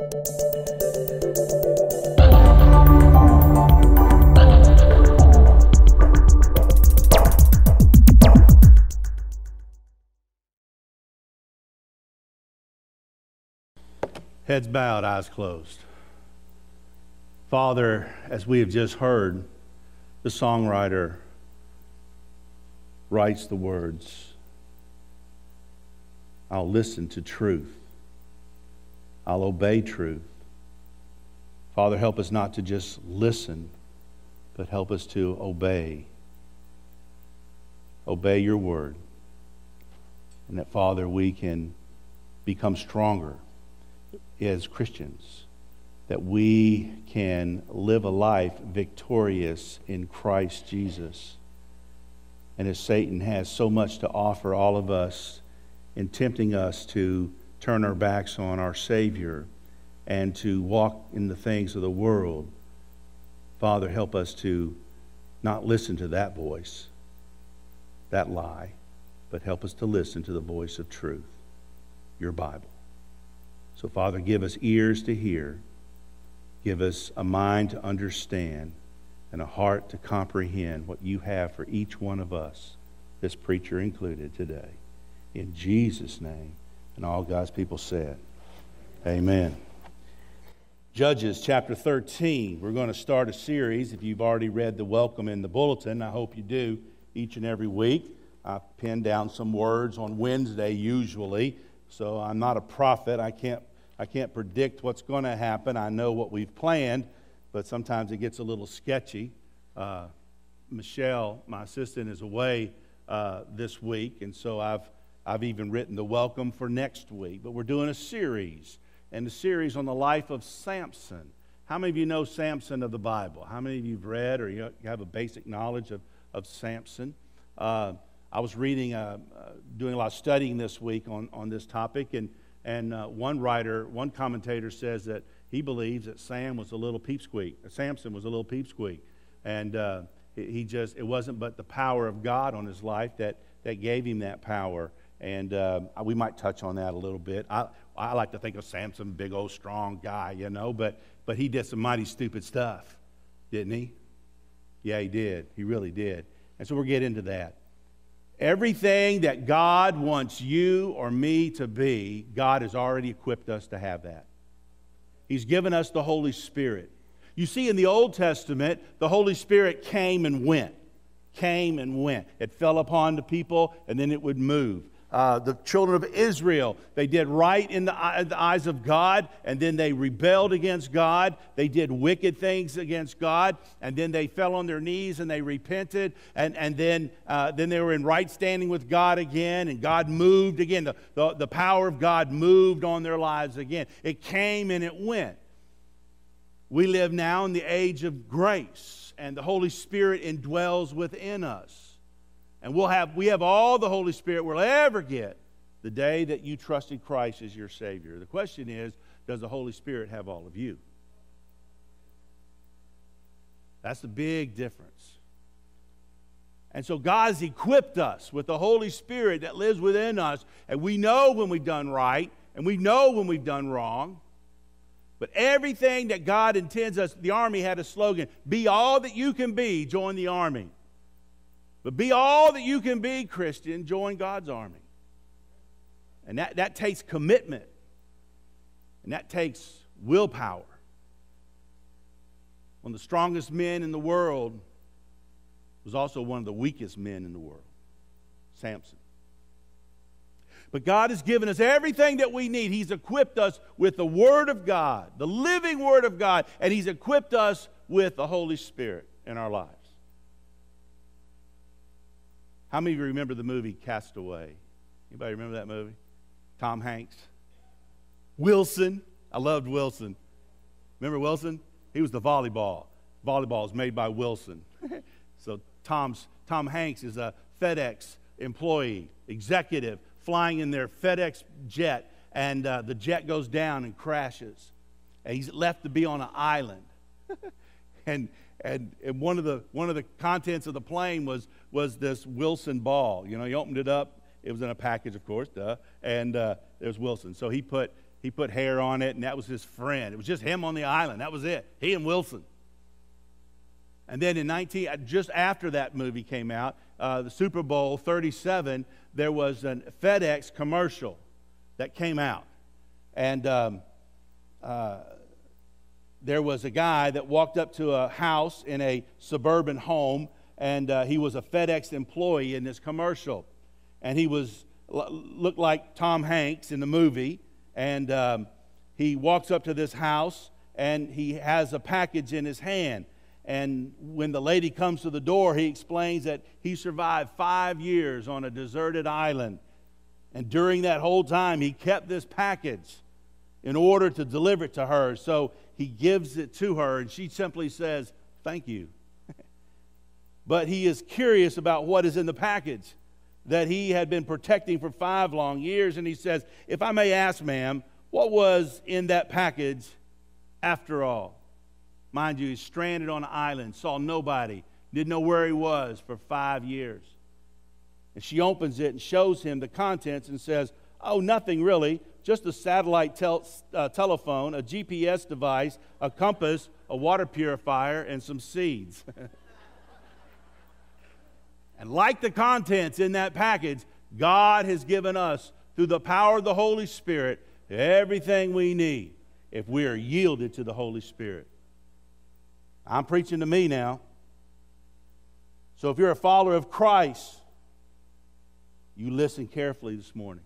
Heads bowed, eyes closed. Father, as we have just heard, the songwriter writes the words I'll listen to truth, I'll obey truth. Father, help us not to just listen, but help us to obey. Obey your word. And that, Father, we can become stronger as Christians, that we can live a life victorious in Christ Jesus. And as Satan has so much to offer all of us in tempting us to turn our backs on our Savior and to walk in the things of the world, Father, help us to not listen to that voice, that lie, but help us to listen to the voice of truth, your Bible. So, Father, give us ears to hear, give us a mind to understand, and a heart to comprehend what you have for each one of us, this preacher included today. In Jesus' name. And all God's people said, Amen. Judges chapter 13. We're going to start a series. If you've already read the welcome in the bulletin, I hope you do each and every week. I pin down some words on Wednesday usually, so I'm not a prophet. I can't I can't predict what's going to happen. I know what we've planned, but sometimes it gets a little sketchy. Uh, Michelle, my assistant, is away uh, this week, and so I've, I've even written the welcome for next week. But we're doing a series, and the series on the life of Samson. How many of you know Samson of the Bible? How many of you have read or you have a basic knowledge of, of Samson? Uh, I was reading, uh, uh, doing a lot of studying this week on, on this topic, and and uh, one writer, one commentator says that he believes that Sam was a little peepsqueak. Samson was a little peepsqueak. And uh, he just, it wasn't but the power of God on his life that, that gave him that power. And uh, we might touch on that a little bit. I, I like to think of Samson, big old strong guy, you know, but, but he did some mighty stupid stuff, didn't he? Yeah, he did. He really did. And so we'll get into that. Everything that God wants you or me to be, God has already equipped us to have that. He's given us the Holy Spirit. You see, in the Old Testament, the Holy Spirit came and went, came and went. It fell upon the people, and then it would move uh, the children of Israel. They did right in the, in the, eyes of God, and then they rebelled against God. They did wicked things against God, and then they fell on their knees and they repented, and, and then, uh, then they were in right standing with God again, and God moved again. The, the, the power of God moved on their lives again. It came and it went. We live now in the age of grace, and the Holy Spirit indwells within us. And we'll have, we have all the Holy Spirit we'll ever get the day that you trusted Christ as your Savior. The question is does the Holy Spirit have all of you? That's the big difference. And so God's equipped us with the Holy Spirit that lives within us, and we know when we've done right, and we know when we've done wrong. But everything that God intends us, the Army had a slogan be all that you can be, join the Army. But be all that you can be, Christian. Join God's army. And that, that takes commitment, and that takes willpower. One of the strongest men in the world was also one of the weakest men in the world Samson. But God has given us everything that we need. He's equipped us with the Word of God, the living Word of God, and He's equipped us with the Holy Spirit in our lives. How many of you remember the movie Castaway? Anybody remember that movie? Tom Hanks. Wilson. I loved Wilson. Remember Wilson? He was the volleyball. Volleyball is made by Wilson. so Tom's, Tom Hanks is a FedEx employee, executive, flying in their FedEx jet, and uh, the jet goes down and crashes. And he's left to be on an island. and, and, and one, of the, one of the contents of the plane was, was this Wilson ball. You know, he opened it up. It was in a package, of course, duh, and uh, was Wilson. So he put he put hair on it, and that was his friend. It was just him on the island. That was it. He and Wilson. And then in 19, uh, just after that movie came out, uh, the Super Bowl 37, there was a FedEx commercial that came out. And um, uh, there was a guy that walked up to a house in a suburban home, and uh, he was a FedEx employee in this commercial. And he was looked like Tom Hanks in the movie, and um, he walks up to this house, and he has a package in his hand. And when the lady comes to the door, he explains that he survived five years on a deserted island. And during that whole time, he kept this package in order to deliver it to her. So he gives it to her, and she simply says, Thank you. but he is curious about what is in the package that he had been protecting for five long years. And he says, If I may ask, ma'am, what was in that package after all? Mind you, he's stranded on an island, saw nobody, didn't know where he was for five years. And she opens it and shows him the contents and says, Oh, nothing really, just a satellite tel- uh, telephone, a GPS device, a compass, a water purifier, and some seeds. and like the contents in that package, God has given us, through the power of the Holy Spirit, everything we need if we are yielded to the Holy Spirit. I'm preaching to me now. So if you're a follower of Christ, you listen carefully this morning.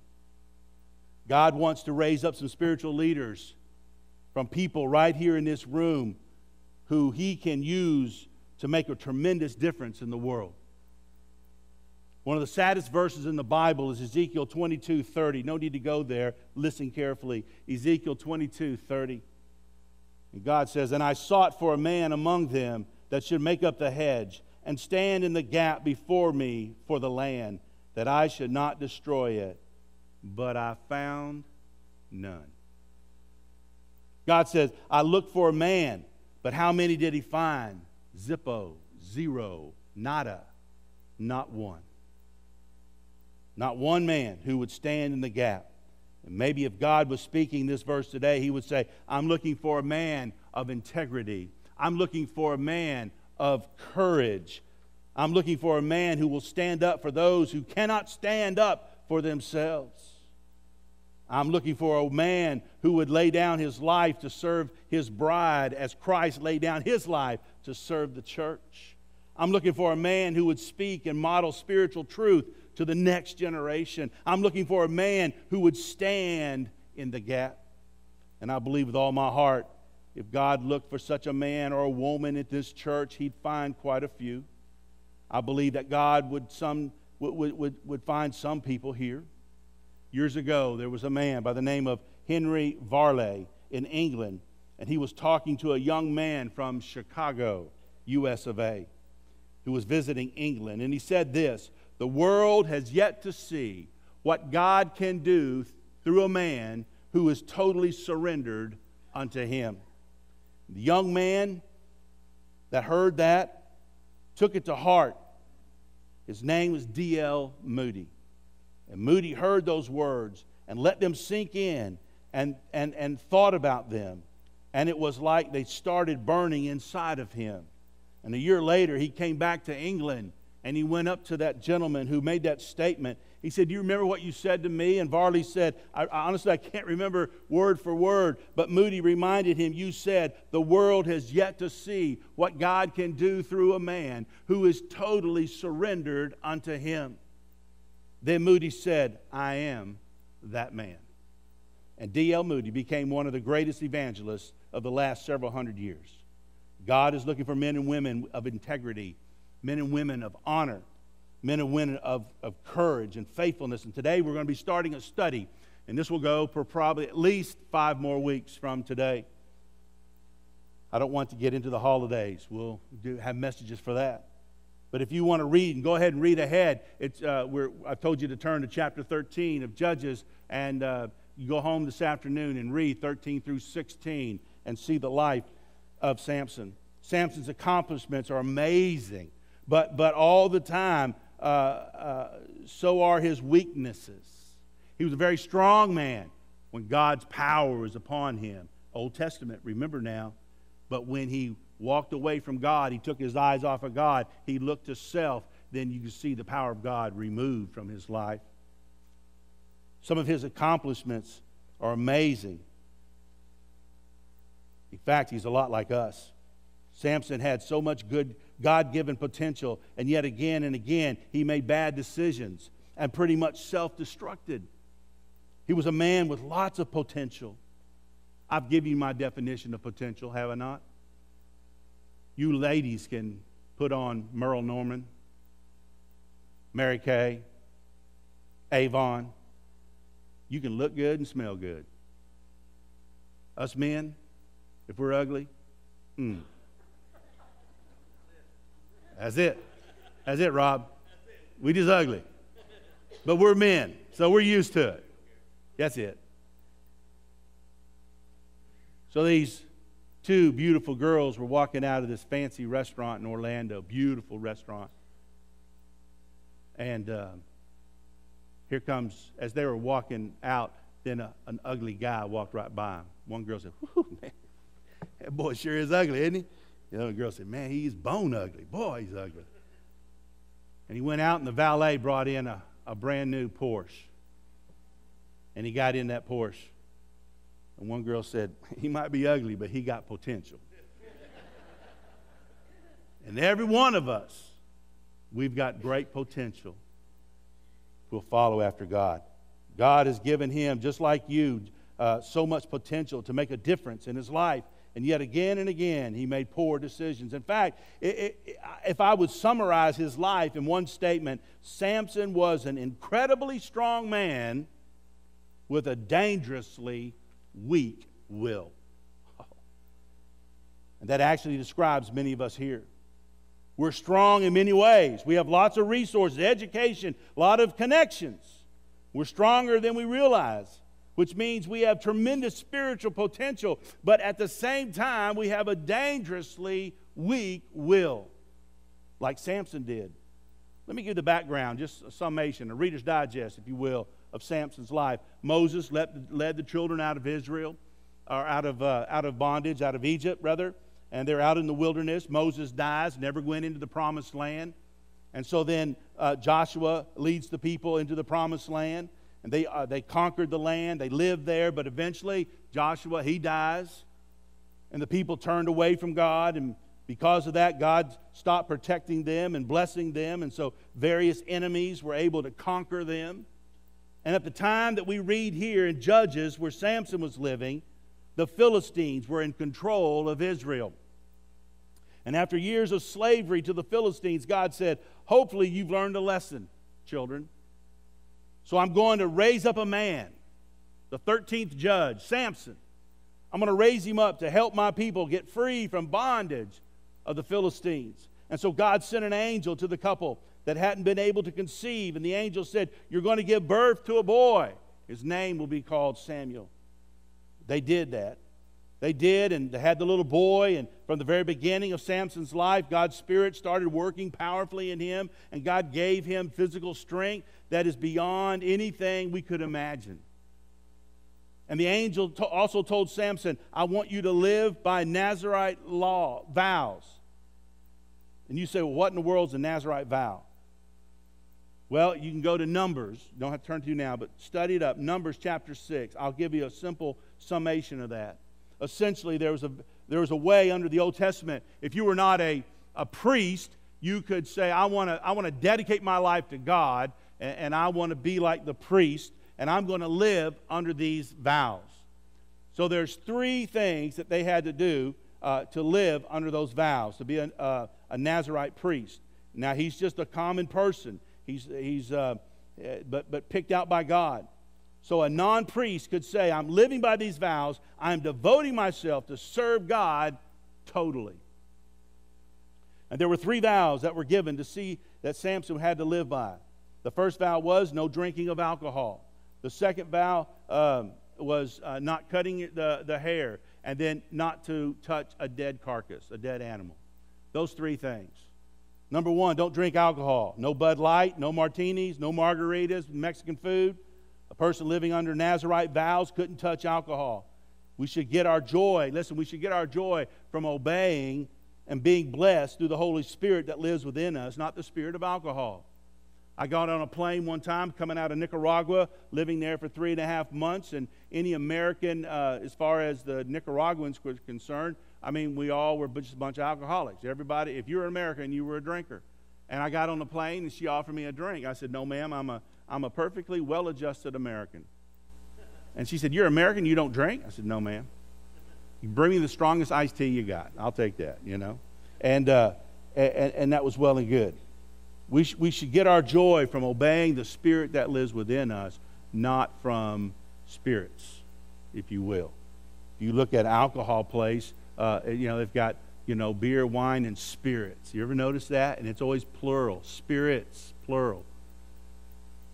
God wants to raise up some spiritual leaders from people right here in this room who He can use to make a tremendous difference in the world. One of the saddest verses in the Bible is Ezekiel 22 30. No need to go there. Listen carefully. Ezekiel 22 30. And God says, And I sought for a man among them that should make up the hedge and stand in the gap before me for the land, that I should not destroy it but I found none. God says, I looked for a man, but how many did he find? Zippo, zero, nada, not one. Not one man who would stand in the gap. And maybe if God was speaking this verse today, he would say, I'm looking for a man of integrity. I'm looking for a man of courage. I'm looking for a man who will stand up for those who cannot stand up for themselves. I'm looking for a man who would lay down his life to serve his bride as Christ laid down his life to serve the church. I'm looking for a man who would speak and model spiritual truth to the next generation. I'm looking for a man who would stand in the gap. And I believe with all my heart, if God looked for such a man or a woman at this church, he'd find quite a few. I believe that God would, some, would, would, would find some people here. Years ago, there was a man by the name of Henry Varley in England, and he was talking to a young man from Chicago, US of A, who was visiting England. And he said this The world has yet to see what God can do through a man who is totally surrendered unto him. The young man that heard that took it to heart. His name was D.L. Moody. And Moody heard those words and let them sink in and, and, and thought about them. And it was like they started burning inside of him. And a year later, he came back to England and he went up to that gentleman who made that statement. He said, Do you remember what you said to me? And Varley said, I, Honestly, I can't remember word for word. But Moody reminded him, You said, The world has yet to see what God can do through a man who is totally surrendered unto him. Then Moody said, I am that man. And D.L. Moody became one of the greatest evangelists of the last several hundred years. God is looking for men and women of integrity, men and women of honor, men and women of, of courage and faithfulness. And today we're going to be starting a study, and this will go for probably at least five more weeks from today. I don't want to get into the holidays. We'll do, have messages for that. But if you want to read, and go ahead and read ahead. It's, uh, I've told you to turn to chapter 13 of Judges, and uh, you go home this afternoon and read 13 through 16 and see the life of Samson. Samson's accomplishments are amazing, but, but all the time, uh, uh so are his weaknesses. He was a very strong man, when God's power was upon him. Old Testament, remember now. But when he walked away from God, he took his eyes off of God, he looked to self, then you can see the power of God removed from his life. Some of his accomplishments are amazing. In fact, he's a lot like us. Samson had so much good God given potential, and yet again and again he made bad decisions and pretty much self destructed. He was a man with lots of potential. I've given you my definition of potential, have I not? You ladies can put on Merle Norman, Mary Kay, Avon. You can look good and smell good. Us men, if we're ugly, mm. That's it. That's it, Rob. We just ugly. But we're men, so we're used to it. That's it. So these two beautiful girls were walking out of this fancy restaurant in Orlando, beautiful restaurant. And uh, here comes, as they were walking out, then a, an ugly guy walked right by them. One girl said, Whoo, man, that boy sure is ugly, isn't he? The other girl said, man, he's bone ugly. Boy, he's ugly. And he went out, and the valet brought in a, a brand new Porsche. And he got in that Porsche. And one girl said, He might be ugly, but he got potential. and every one of us, we've got great potential. We'll follow after God. God has given him, just like you, uh, so much potential to make a difference in his life. And yet, again and again, he made poor decisions. In fact, it, it, if I would summarize his life in one statement, Samson was an incredibly strong man with a dangerously weak will. And that actually describes many of us here. We're strong in many ways. We have lots of resources, education, a lot of connections. We're stronger than we realize, which means we have tremendous spiritual potential, but at the same time, we have a dangerously weak will, like Samson did. Let me give the background, just a summation, a Reader's Digest, if you will, of Samson's life. Moses led, led the children out of Israel, or out of, uh, out of bondage, out of Egypt, rather, and they're out in the wilderness. Moses dies, never went into the promised land. And so then uh, Joshua leads the people into the promised land, and they, uh, they conquered the land. They lived there, but eventually Joshua, he dies, and the people turned away from God, and because of that, God stopped protecting them and blessing them, and so various enemies were able to conquer them. And at the time that we read here in Judges, where Samson was living, the Philistines were in control of Israel. And after years of slavery to the Philistines, God said, Hopefully, you've learned a lesson, children. So I'm going to raise up a man, the 13th judge, Samson. I'm going to raise him up to help my people get free from bondage of the Philistines. And so God sent an angel to the couple that hadn't been able to conceive. And the angel said, You're going to give birth to a boy. His name will be called Samuel. They did that. They did, and they had the little boy. And from the very beginning of Samson's life, God's Spirit started working powerfully in him, and God gave him physical strength that is beyond anything we could imagine. And the angel also told Samson, I want you to live by Nazarite law, vows. And you say, well, what in the world is a Nazarite vow? Well, you can go to Numbers. Don't have to turn to you now, but study it up. Numbers chapter 6. I'll give you a simple summation of that. Essentially, there was a, there was a way under the Old Testament, if you were not a, a priest, you could say, I want to I wanna dedicate my life to God, and, and I want to be like the priest, and I'm going to live under these vows. So there's three things that they had to do uh, to live under those vows, to be a, uh, a Nazarite priest. Now, he's just a common person. He's, he's uh, but, but picked out by God. So a non priest could say, I'm living by these vows, I'm devoting myself to serve God totally. And there were three vows that were given to see that Samson had to live by. The first vow was no drinking of alcohol. The second vow um, was uh, not cutting the, the hair, and then not to touch a dead carcass, a dead animal. Those three things. Number one, don't drink alcohol. No Bud Light, no martinis, no margaritas, Mexican food. A person living under Nazarite vows couldn't touch alcohol. We should get our joy, listen, we should get our joy from obeying and being blessed through the Holy Spirit that lives within us, not the spirit of alcohol. I got on a plane one time coming out of Nicaragua, living there for three and a half months, and any American, uh, as far as the Nicaraguans were concerned, I mean, we all were just a bunch of alcoholics. Everybody, if you were American, you were a drinker. And I got on the plane and she offered me a drink. I said, No, ma'am, I'm a, I'm a perfectly well adjusted American. And she said, You're American, you don't drink? I said, No, ma'am. You bring me the strongest iced tea you got. I'll take that, you know? And, uh, and, and that was well and good. We, sh- we should get our joy from obeying the spirit that lives within us, not from spirits, if you will. If you look at alcohol place, uh, you know, they've got, you know, beer, wine, and spirits. You ever notice that? And it's always plural. Spirits, plural.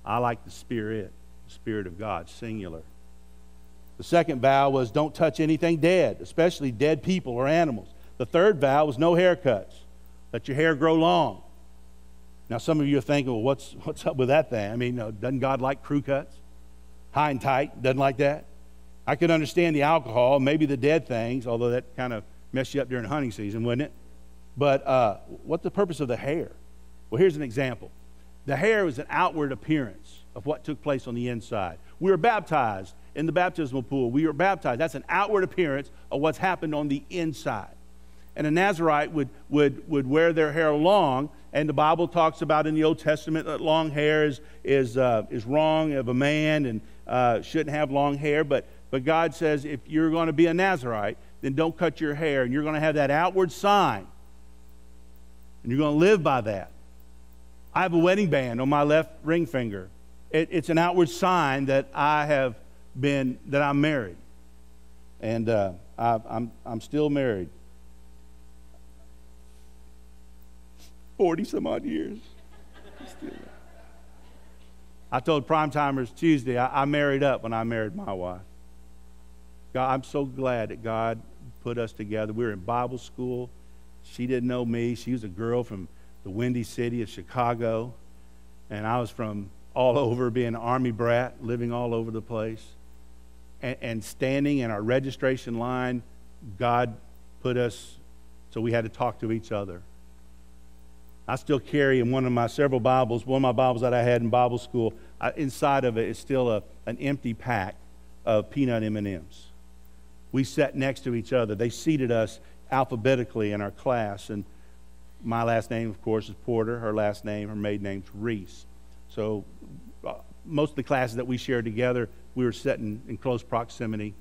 I like the spirit, the spirit of God, singular. The second vow was don't touch anything dead, especially dead people or animals. The third vow was no haircuts. Let your hair grow long. Now, some of you are thinking, well, what's, what's up with that thing? I mean, uh, doesn't God like crew cuts? High and tight, doesn't like that? I could understand the alcohol, maybe the dead things, although that kind of messed you up during hunting season, wouldn't it? But uh, what's the purpose of the hair? Well, here's an example. The hair was an outward appearance of what took place on the inside. We were baptized in the baptismal pool. We were baptized. That's an outward appearance of what's happened on the inside. And a Nazarite would, would, would wear their hair long, and the Bible talks about in the Old Testament that long hair is, is, uh, is wrong of a man and uh, shouldn't have long hair. But, but God says if you're going to be a Nazarite, then don't cut your hair, and you're going to have that outward sign. And you're going to live by that. I have a wedding band on my left ring finger. It, it's an outward sign that I have been that I'm married, and uh, I, I'm, I'm still married. Forty some odd years. I told prime timers Tuesday I, I married up when I married my wife. God, I'm so glad that God put us together. We were in Bible school. She didn't know me. She was a girl from the windy city of Chicago, and I was from all over, being an army brat, living all over the place and, and standing in our registration line, God put us so we had to talk to each other. I still carry in one of my several Bibles, one of my Bibles that I had in Bible school. I, inside of it is still a, an empty pack of peanut M&Ms. We sat next to each other. They seated us alphabetically in our class, and my last name, of course, is Porter. Her last name, her maiden name's Reese. So uh, most of the classes that we shared together, we were sitting in close proximity,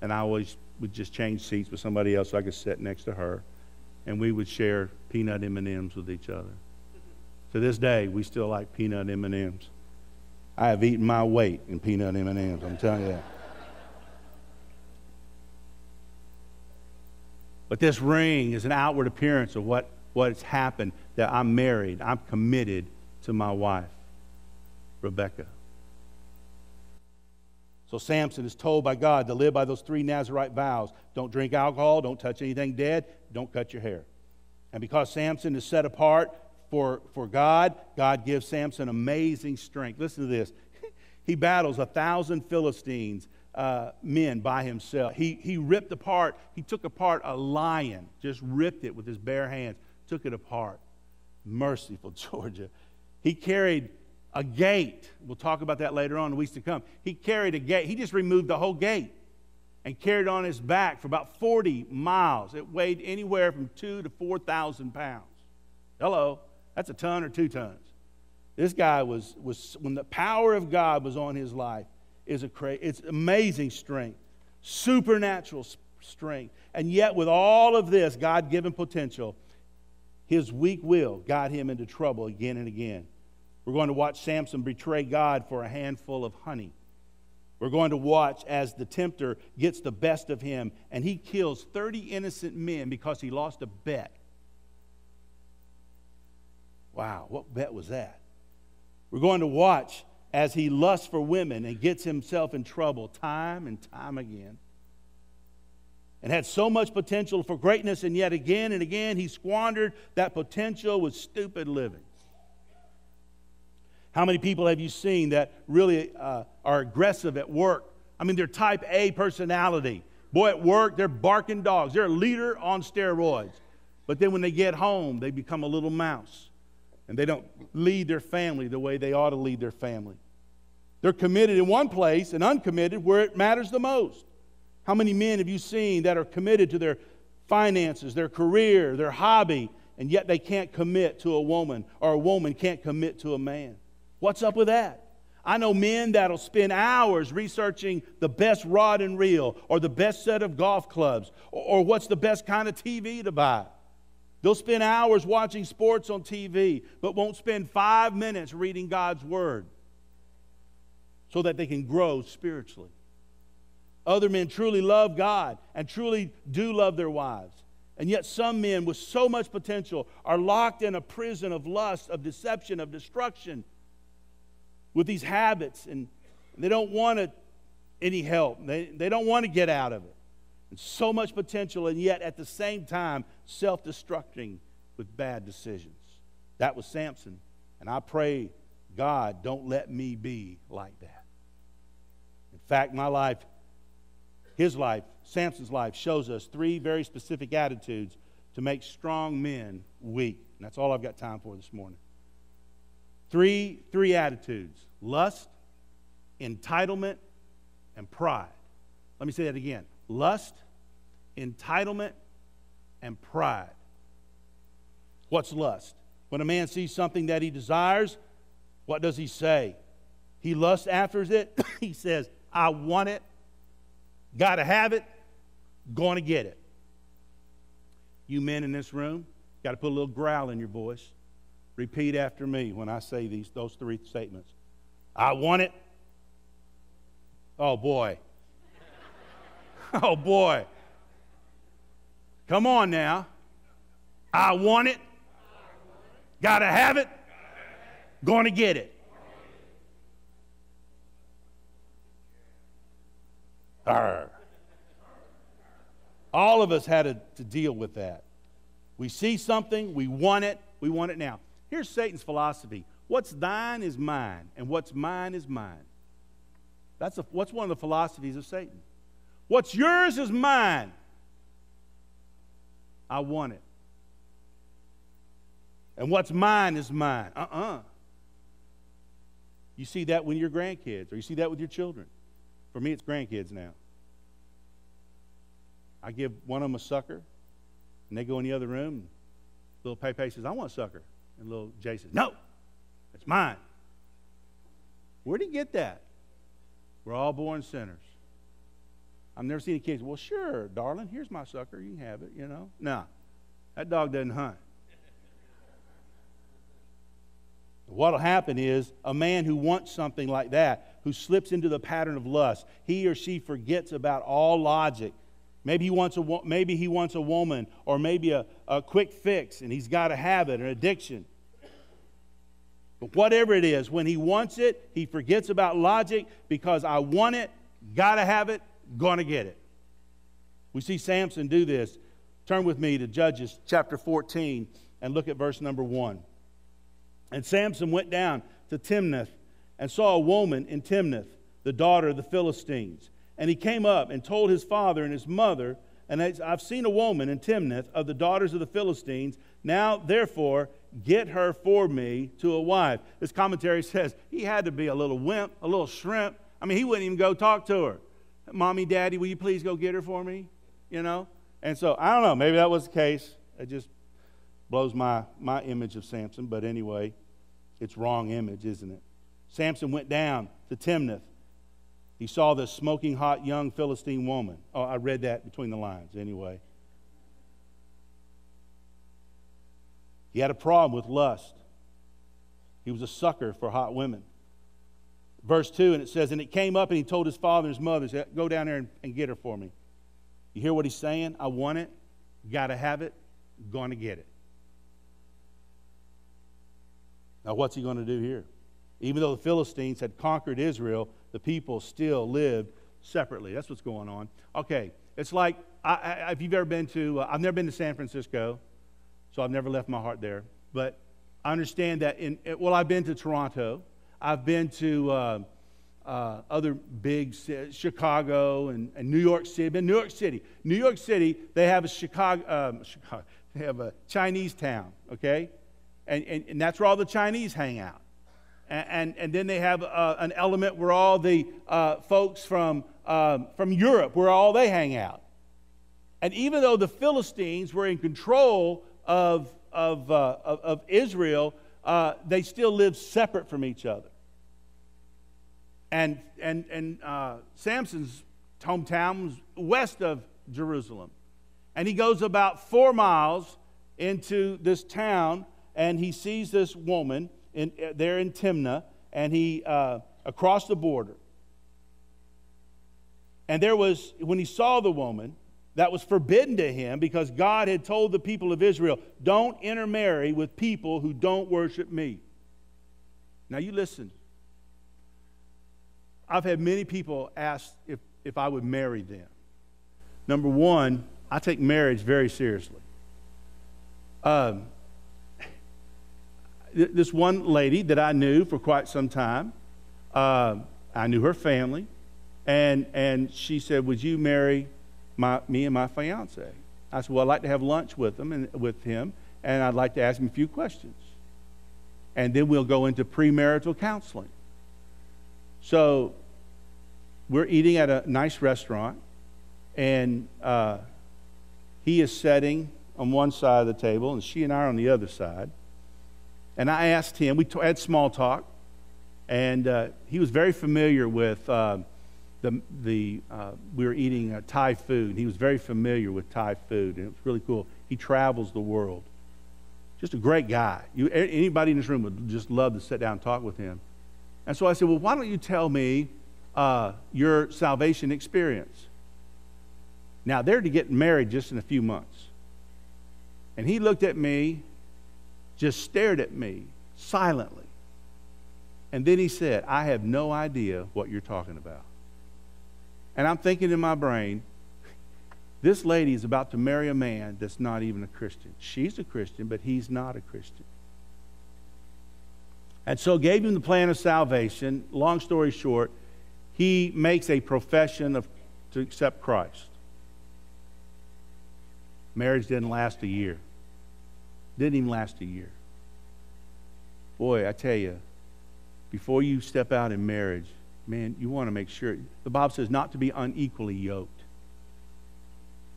and I always would just change seats with somebody else so I could sit next to her, and we would share peanut M&Ms with each other. To this day, we still like peanut M&Ms. I have eaten my weight in peanut M&Ms. I'm telling you that. But this ring is an outward appearance of what, what's happened that I'm married. I'm committed to my wife, Rebecca. So Samson is told by God to live by those three Nazarite vows don't drink alcohol, don't touch anything dead, don't cut your hair. And because Samson is set apart for, for God, God gives Samson amazing strength. Listen to this. he battles a thousand Philistines, uh, men by himself. He, he ripped apart, he took apart a lion, just ripped it with his bare hands, took it apart. Merciful Georgia. He carried a gate. We'll talk about that later on in the weeks to come. He carried a gate. He just removed the whole gate and carried on his back for about 40 miles. It weighed anywhere from two to 4,000 pounds. Hello, that's a ton or two tons. This guy was, was when the power of God was on his life, is a cra- it's amazing strength, supernatural strength. And yet, with all of this God given potential, his weak will got him into trouble again and again. We're going to watch Samson betray God for a handful of honey. We're going to watch as the tempter gets the best of him and he kills 30 innocent men because he lost a bet. Wow, what bet was that? We're going to watch as he lusts for women and gets himself in trouble time and time again. And had so much potential for greatness, and yet again and again he squandered that potential with stupid living. How many people have you seen that really uh, are aggressive at work? I mean, they're type A personality. Boy, at work, they're barking dogs. They're a leader on steroids. But then when they get home, they become a little mouse. And they don't lead their family the way they ought to lead their family. They're committed in one place and uncommitted where it matters the most. How many men have you seen that are committed to their finances, their career, their hobby, and yet they can't commit to a woman, or a woman can't commit to a man? What's up with that? I know men that'll spend hours researching the best rod and reel, or the best set of golf clubs, or, or what's the best kind of TV to buy. They'll spend hours watching sports on TV, but won't spend five minutes reading God's Word so that they can grow spiritually. Other men truly love God and truly do love their wives. And yet, some men with so much potential are locked in a prison of lust, of deception, of destruction with these habits, and they don't want any help. They, they don't want to get out of it. And so much potential, and yet at the same time, self destructing with bad decisions. That was Samson. And I pray, God, don't let me be like that. In fact, my life, his life, Samson's life, shows us three very specific attitudes to make strong men weak. And that's all I've got time for this morning. Three, three attitudes lust, entitlement, and pride. Let me say that again lust, entitlement, and pride. What's lust? When a man sees something that he desires, what does he say? He lusts after it. he says, I want it, got to have it, going to get it. You men in this room, got to put a little growl in your voice. Repeat after me when I say these, those three statements. I want it. Oh boy. oh boy. Come on now. I want it. Got to have it. Going to get it. Arr. All of us had to, to deal with that. We see something, we want it, we want it now. Here's Satan's philosophy what's thine is mine, and what's mine is mine. That's a, what's one of the philosophies of Satan. What's yours is mine. I want it. And what's mine is mine. Uh uh You see that when your grandkids, or you see that with your children. For me, it's grandkids now. I give one of them a sucker, and they go in the other room. Little Pepe says, I want a sucker. And little Jay says, No, it's mine. Where did he get that? We're all born sinners. I've never seen a kid say, Well, sure, darling, here's my sucker. You can have it, you know. No, that dog doesn't hunt. What'll happen is a man who wants something like that, who slips into the pattern of lust, he or she forgets about all logic. Maybe he wants a, maybe he wants a woman or maybe a, a quick fix and he's got a habit, an addiction. But whatever it is, when he wants it, he forgets about logic because I want it, gotta have it, gonna get it. We see Samson do this. Turn with me to Judges chapter 14 and look at verse number 1. And Samson went down to Timnath and saw a woman in Timnath, the daughter of the Philistines. And he came up and told his father and his mother, and I've seen a woman in Timnath of the daughters of the Philistines. Now, therefore, get her for me to a wife. This commentary says he had to be a little wimp, a little shrimp. I mean, he wouldn't even go talk to her. Mommy, daddy, will you please go get her for me? You know? And so, I don't know, maybe that was the case. It just blows my, my image of Samson, but anyway, it's wrong image, isn't it? Samson went down to Timnath. He saw this smoking hot young Philistine woman. Oh, I read that between the lines anyway. He had a problem with lust. He was a sucker for hot women. Verse 2, and it says, And it came up, and he told his father and his mother, Go down there and, and get her for me. You hear what he's saying? I want it, got to have it, going to get it. Now, what's he going to do here? Even though the Philistines had conquered Israel, the people still lived separately. That's what's going on. Okay, it's like I, I, if you've ever been to, uh, I've never been to San Francisco, so I've never left my heart there. But I understand that in, well, I've been to Toronto. I've been to uh, uh, other big cities, Chicago and, and, New York City. Been New York City. New York City, they have a Chicago, um, Chicago they have a Chinese town, okay? And, and, and that's where all the Chinese hang out. And, and, and then they have uh, an element where all the uh, folks from, um, from Europe, where all they hang out. And even though the Philistines were in control of, of, uh, of, of, Israel, uh, they still lived separate from each other. And, and, and uh, Samson's hometown was west of Jerusalem. And he goes about four miles into this town and he sees this woman in, uh, there in Timnah and he uh, across the border. And there was, when he saw the woman, that was forbidden to him because God had told the people of Israel, don't intermarry with people who don't worship me. Now, you listen. I've had many people ask if, if I would marry them. Number one, I take marriage very seriously. Um, this one lady that I knew for quite some time, uh, I knew her family, and, and she said, Would you marry my, me and my fiance. I said, Well, I'd like to have lunch with him and with him, and I'd like to ask him a few questions. And then we'll go into premarital counseling. So we're eating at a nice restaurant, and uh, he is sitting on one side of the table, and she and I are on the other side. And I asked him, we had small talk, and uh, he was very familiar with. Uh, the, the, uh, we were eating uh, Thai food. He was very familiar with Thai food, and it was really cool. He travels the world. Just a great guy. You, anybody in this room would just love to sit down and talk with him. And so I said, Well, why don't you tell me uh, your salvation experience? Now, they're to get married just in a few months. And he looked at me, just stared at me silently. And then he said, I have no idea what you're talking about. And I'm thinking in my brain, this lady is about to marry a man that's not even a Christian. She's a Christian, but he's not a Christian. And so gave him the plan of salvation. Long story short, he makes a profession of to accept Christ. Marriage didn't last a year. Didn't even last a year. Boy, I tell you, before you step out in marriage, man, you want to make sure. The Bible says not to be unequally yoked.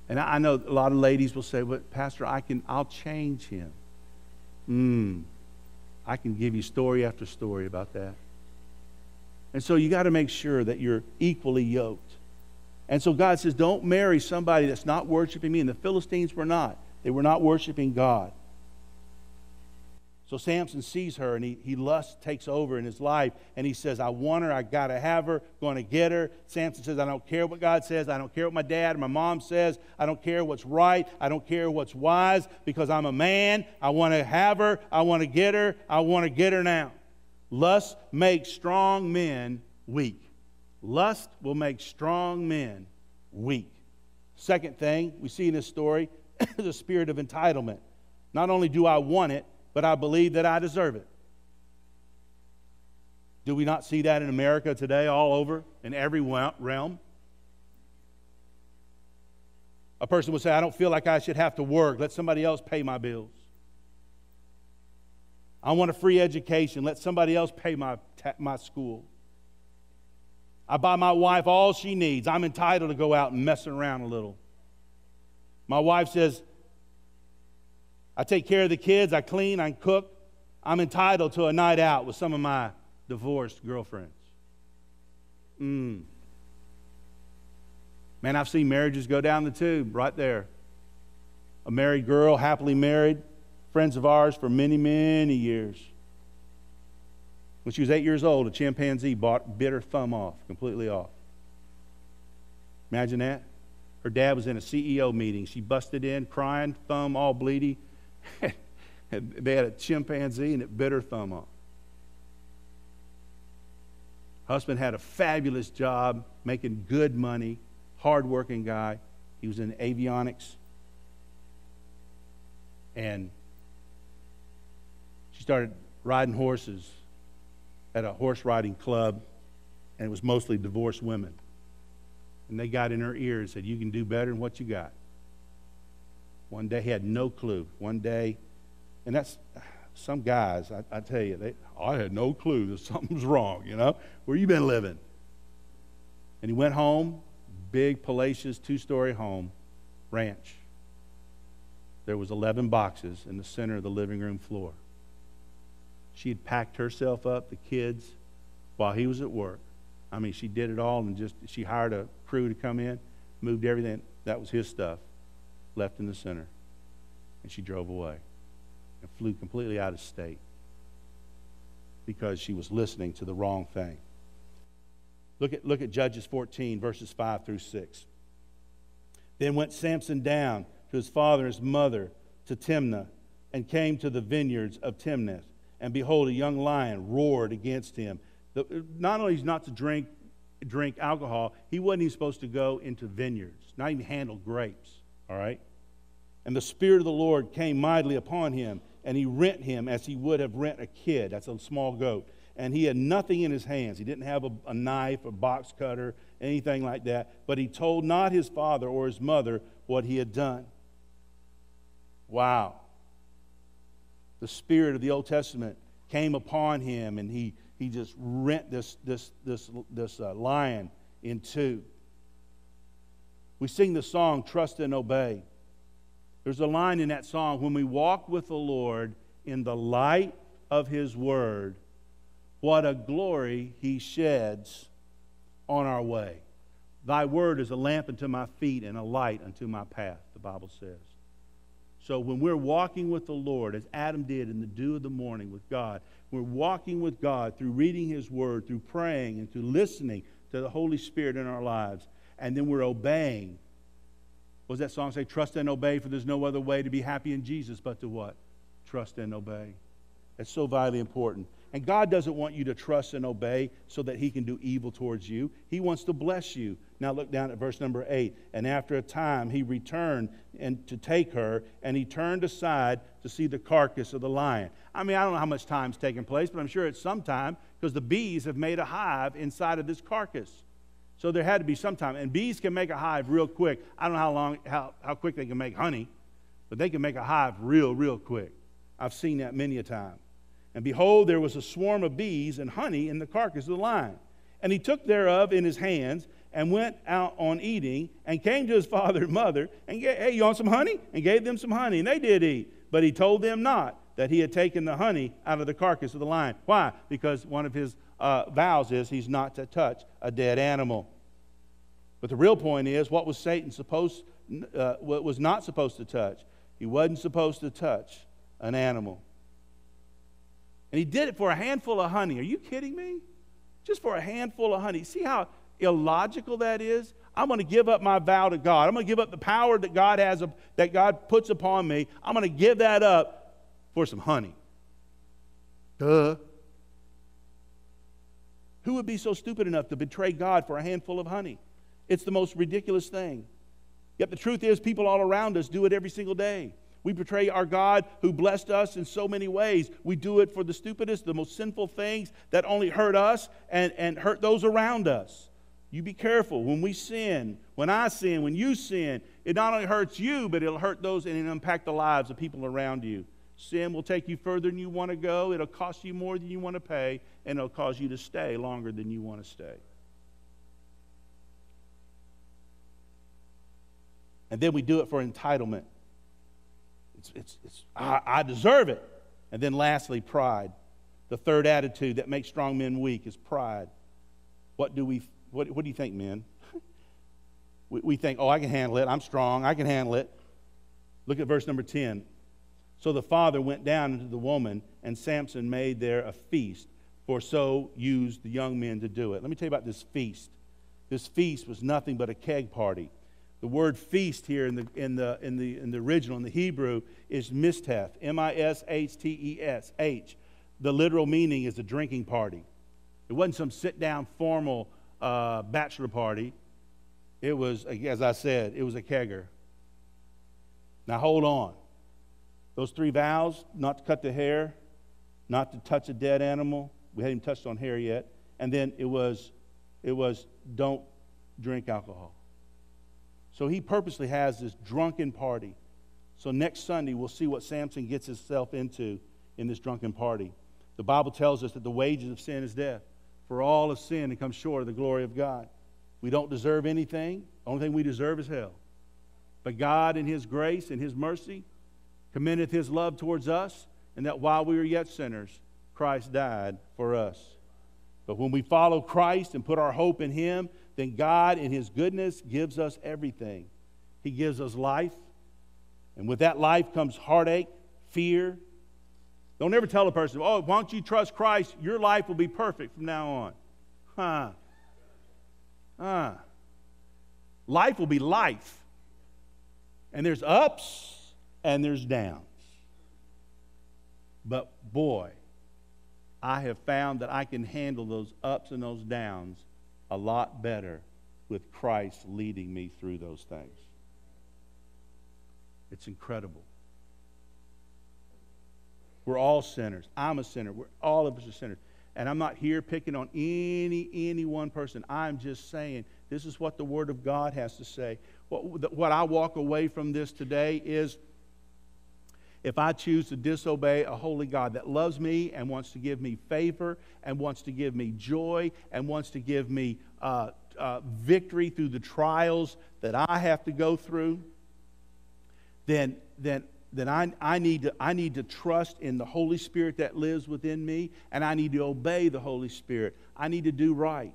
And I, know a lot of ladies will say, "But Pastor, I can, I'll change him." Hmm. I can give you story after story about that. And so you got to make sure that you're equally yoked. And so God says, don't marry somebody that's not worshiping me. And the Philistines were not. They were not worshiping God. So Samson sees her and he, he lust takes over in his life and he says, I want her, I gotta have her, going to get her. Samson says, I don't care what God says, I don't care what my dad or my mom says, I don't care what's right, I don't care what's wise, because I'm a man, I want to have her, I want to get her, I want to get her now. Lust makes strong men weak. Lust will make strong men weak. Second thing we see in this story is a spirit of entitlement. Not only do I want it, but I believe that I deserve it. Do we not see that in America today, all over, in every realm? A person would say, I don't feel like I should have to work. Let somebody else pay my bills. I want a free education. Let somebody else pay my, my school. I buy my wife all she needs. I'm entitled to go out and mess around a little. My wife says, I take care of the kids, I clean, I cook. I'm entitled to a night out with some of my divorced girlfriends. Mm. Man, I've seen marriages go down the tube right there. A married girl, happily married, friends of ours for many, many years. When she was eight years old, a chimpanzee bought, bit her thumb off, completely off. Imagine that. Her dad was in a CEO meeting. She busted in, crying, thumb all bleedy. they had a chimpanzee and it bit her thumb off. Husband had a fabulous job, making good money, hardworking guy. He was in avionics. And she started riding horses at a horse riding club, and it was mostly divorced women. And they got in her ear and said, You can do better than what you got. One day he had no clue. One day, and that's some guys, I, I tell you, they, oh, I had no clue that something's wrong, you know? Where you been living? And he went home, big, palatial, two story home, ranch. There was 11 boxes in the center of the living room floor. She had packed herself up, the kids, while he was at work. I mean, she did it all and just, she hired a crew to come in, moved everything. That was his stuff, left in the center. And she drove away and flew completely out of state because she was listening to the wrong thing. Look at, look at Judges 14, verses 5 through 6. Then went Samson down to his father and his mother to Timnah and came to the vineyards of Timnath. And behold, a young lion roared against him. The, not only is not to drink, drink alcohol, he wasn't even supposed to go into vineyards, not even handle grapes. All right? And the Spirit of the Lord came mightily upon him, and he rent him as he would have rent a kid. That's a small goat. And he had nothing in his hands. He didn't have a, a knife, a box cutter, anything like that. But he told not his father or his mother what he had done. Wow. The Spirit of the Old Testament came upon him, and he, he just rent this, this, this, this uh, lion in two. We sing the song, Trust and Obey. There's a line in that song when we walk with the Lord in the light of His Word, what a glory He sheds on our way. Thy Word is a lamp unto my feet and a light unto my path, the Bible says. So when we're walking with the Lord, as Adam did in the dew of the morning with God, we're walking with God through reading His Word, through praying, and through listening to the Holy Spirit in our lives. And then we're obeying what does that song say? Trust and obey, for there's no other way to be happy in Jesus but to what? Trust and obey. That's so vitally important. And God doesn't want you to trust and obey so that He can do evil towards you. He wants to bless you. Now look down at verse number 8. And after a time he returned and to take her, and he turned aside to see the carcass of the lion. I mean, I don't know how much time's taken place, but I'm sure it's some time because the bees have made a hive inside of this carcass. So there had to be some time. And bees can make a hive real quick. I don't know how long, how, how quick they can make honey, but they can make a hive real, real quick. I've seen that many a time. And behold, there was a swarm of bees and honey in the carcass of the lion. And he took thereof in his hands and went out on eating and came to his father and mother and gave, hey, you want some honey? And gave them some honey. And they did eat. But he told them not that he had taken the honey out of the carcass of the lion. Why? Because one of his uh, vows is he's not to touch a dead animal. But the real point is, what was Satan supposed, uh, what was not supposed to touch? He wasn't supposed to touch an animal. And he did it for a handful of honey. Are you kidding me? Just for a handful of honey. See how illogical that is? I'm going to give up my vow to God. I'm going to give up the power that God has, that God puts upon me. I'm going to give that up for some honey. Duh. Who would be so stupid enough to betray God for a handful of honey? It's the most ridiculous thing. Yet the truth is, people all around us do it every single day. We betray our God who blessed us in so many ways. We do it for the stupidest, the most sinful things that only hurt us and, and hurt those around us. You be careful. When we sin, when I sin, when you sin, it not only hurts you, but it'll hurt those and it'll impact the lives of people around you. Sin will take you further than you want to go. It'll cost you more than you want to pay, and it'll cause you to stay longer than you want to stay. And then we do it for entitlement. It's, it's, it's, I, I deserve it. And then lastly, pride. The third attitude that makes strong men weak is pride. What do we, what, what do you think, men? we, we think, oh, I can handle it. I'm strong. I can handle it. Look at verse number 10. So the father went down into the woman, and Samson made there a feast, for so used the young men to do it. Let me tell you about this feast. This feast was nothing but a keg party. The word feast here in the, in the, in the, in the original, in the Hebrew, is mishteh, M I S H T E S, H. The literal meaning is a drinking party. It wasn't some sit down formal uh, bachelor party. It was, as I said, it was a kegger. Now hold on. Those three vows not to cut the hair, not to touch a dead animal, We hadn't even touched on hair yet. And then it was, it was don't drink alcohol. So he purposely has this drunken party. So next Sunday, we'll see what Samson gets himself into in this drunken party. The Bible tells us that the wages of sin is death. For all have sinned and come short of the glory of God. We don't deserve anything. The only thing we deserve is hell. But God, in His grace and His mercy, commendeth His love towards us, and that while we were yet sinners, Christ died for us. But when we follow Christ and put our hope in Him, then God, in His goodness, gives us everything. He gives us life, and with that life comes heartache, fear. Don't ever tell a person, oh, why don't you trust Christ? Your life will be perfect from now on. Huh. Huh. Life will be life. And there's ups and there's downs. But boy, I have found that I can handle those ups and those downs a lot better with Christ leading me through those things. It's incredible. We're all sinners. I'm a sinner. We're, all of us are sinners. And I'm not here picking on any any one person. I'm just saying this is what the Word of God has to say. What, what I walk away from this today is if I choose to disobey a holy God that loves me and wants to give me favor and wants to give me joy and wants to give me uh, uh, victory through the trials that I have to go through, then, then, then I, I, need to, I need to trust in the Holy Spirit that lives within me and I need to obey the Holy Spirit. I need to do right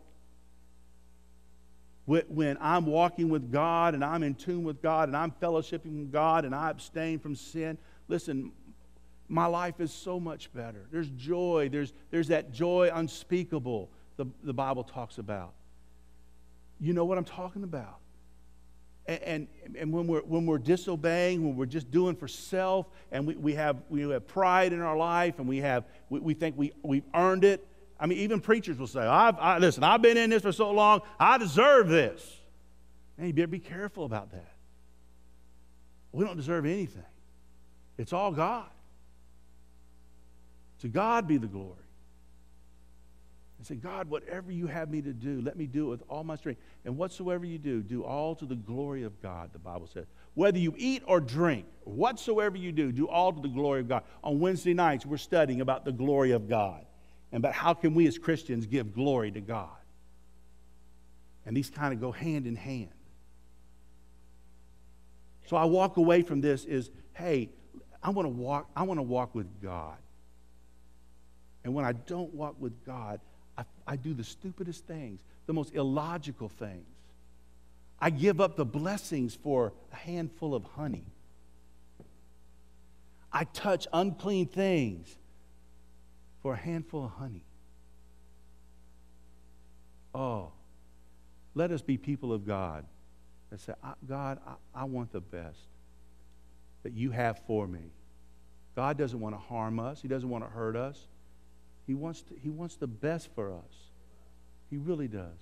when I'm walking with God and I'm in tune with God and I'm fellowshipping with God and I abstain from sin, listen, my life is so much better. There's joy, there's, there's that joy unspeakable the, the Bible talks about. You know what I'm talking about. And, and, and, when, we're, when we're disobeying, when we're just doing for self, and we, we, have, we have pride in our life, and we, have, we, we think we, we've earned it, I mean, even preachers will say, I've, I, listen, I've been in this for so long, I deserve this. Man, you better be careful about that. We don't deserve anything, it's all God. To God be the glory. And say, God, whatever you have me to do, let me do it with all my strength. And whatsoever you do, do all to the glory of God, the Bible says. Whether you eat or drink, whatsoever you do, do all to the glory of God. On Wednesday nights, we're studying about the glory of God and about how can we as Christians give glory to God. And these kind of go hand in hand. So I walk away from this is, hey, I want to walk, I want to walk with God. And when I don't walk with God, I, I do the stupidest things, the most illogical things. I give up the blessings for a handful of honey. I touch unclean things for a handful of honey. Oh, let us be people of God that say, God, I, I want the best that you have for me. God doesn't want to harm us, He doesn't want to hurt us. He wants, to, he wants the best for us. He really does.